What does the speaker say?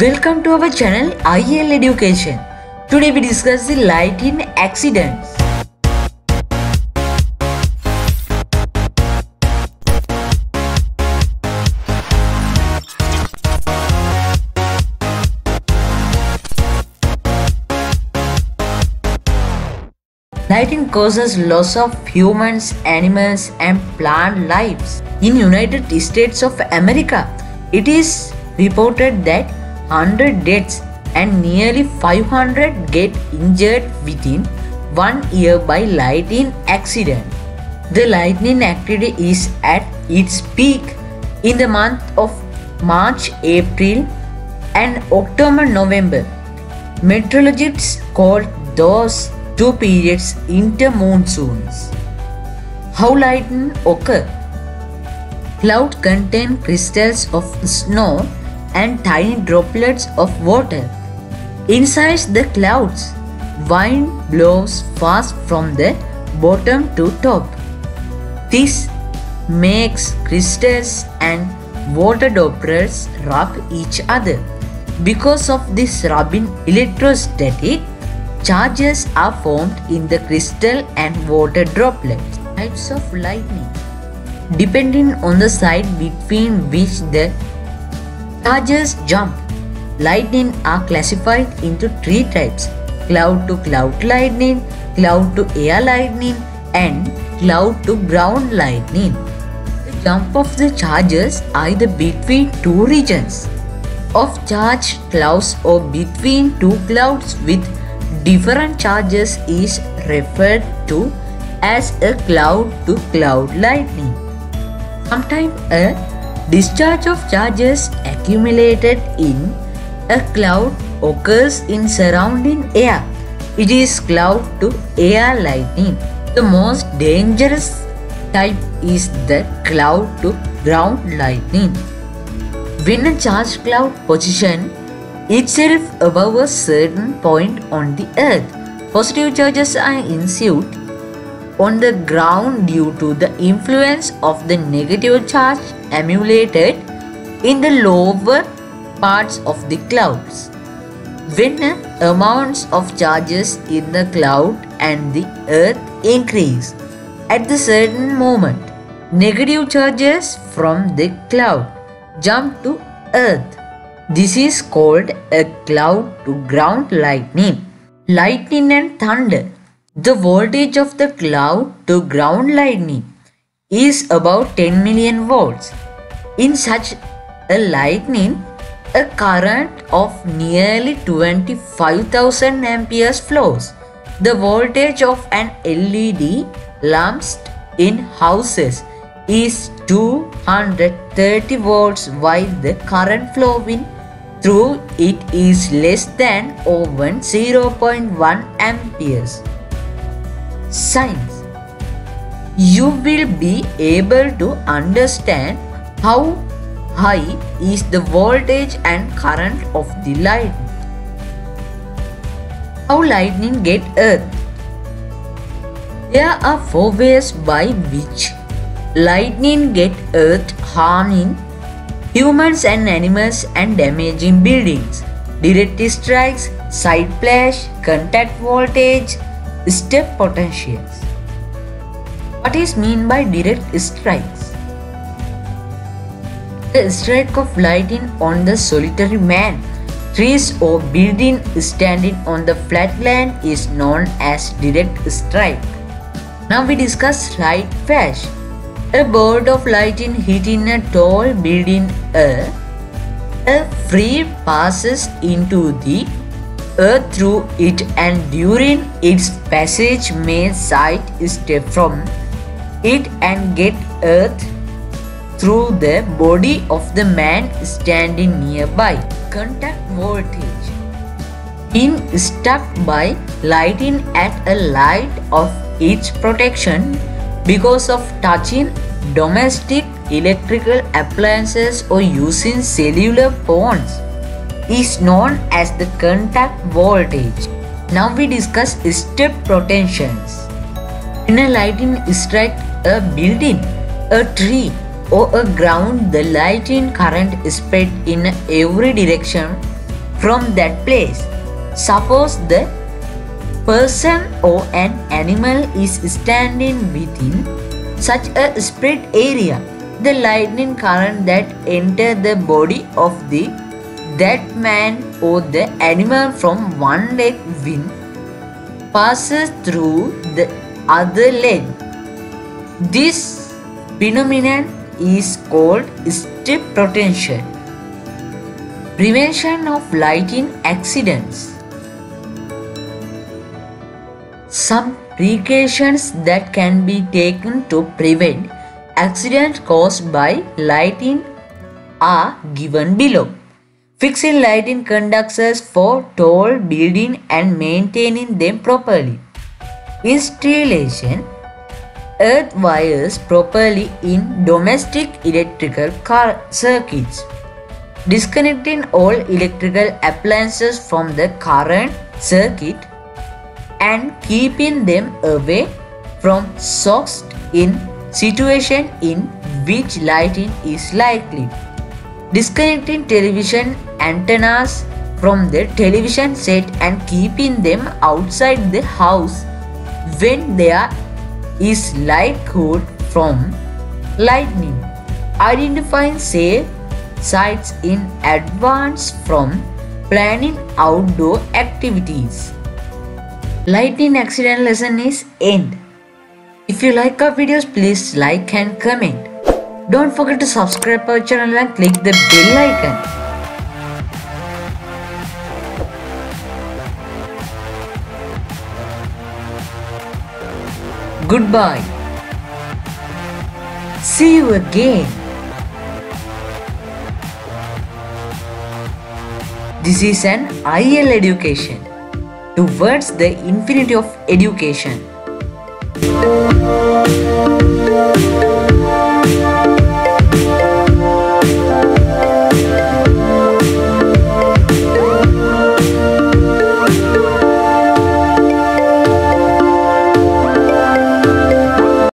Welcome to our channel IL Education. Today we discuss the lighting accidents. Lighting causes loss of humans, animals and plant lives. In United States of America, it is reported that 100 deaths and nearly 500 get injured within one year by lightning accident. The lightning activity is at its peak in the month of March, April and October, November. Meteorologists call those two periods intermonsoons. How lightning occur? Cloud contain crystals of snow and tiny droplets of water. Inside the clouds, wind blows fast from the bottom to top. This makes crystals and water droplets rub each other. Because of this rubbing, electrostatic charges are formed in the crystal and water droplets. Types of lightning depending on the side between which the charges jump. Lightning are classified into three types cloud to cloud lightning, cloud to air lightning, and cloud to ground lightning. The jump of the charges either between two regions of charged clouds or between two clouds with different charges is referred to as a cloud to cloud lightning. Sometimes a discharge of charges accumulated in a cloud occurs in surrounding air. It is cloud to air lightning. The most dangerous type is the cloud to ground lightning. When a charged cloud position itself above a certain point on the earth, positive charges are ensued on the ground due to the influence of the negative charge accumulated in the lower parts of the clouds. When amounts of charges in the cloud and the earth increase at the certain moment, negative charges from the cloud jump to earth. This is called a cloud to ground lightning. Lightning and thunder. The voltage of the cloud to ground lightning is about 10 million volts. In such a lightning, a current of nearly 25,000 amperes flows. The voltage of an LED lamp in houses is 230 volts while the current flowing through it is less than or 0.1 amperes. Science You will be able to understand how high is the voltage and current of the light. How lightning get earth? There are four ways by which lightning get earth harming humans and animals and damaging buildings. Direct strikes, side flash, contact voltage, step potentials. What is mean by direct strikes? The strike of lightning on the solitary man, trees or building standing on the flat land is known as direct strike. Now we discuss light flash. A bolt of lightning hitting a tall building a, a free passes into the earth through it and during its passage may sight step from it and get earth through the body of the man standing nearby. Contact voltage. Being struck by lightning at a light of its protection because of touching domestic electrical appliances or using cellular phones is known as the contact voltage. Now we discuss step potentials. When a lightning strikes a building, a tree or a ground, the lightning current spread in every direction from that place. Suppose the person or an animal is standing within such a spread area. The lightning current that enter the body of the that man or the animal from one leg win passes through the other leg. This phenomenon is called step potential. Prevention of lighting accidents. Some precautions that can be taken to prevent accidents caused by lighting are given below. Fixing lighting conductors for tall buildings and maintaining them properly. Installation earth wires properly in domestic electrical car circuits. Disconnecting all electrical appliances from the current circuit and keeping them away from shocks in situation in which lighting is likely. Disconnecting television antennas from the television set and keeping them outside the house when there is light likelihood from lightning. Identifying safe sites in advance from planning outdoor activities. Lightning accident lesson is end. If you like our videos, please like and comment. Don't forget to subscribe our channel and click the bell icon. Goodbye. See you again. This is an IL education towards the infinity of education.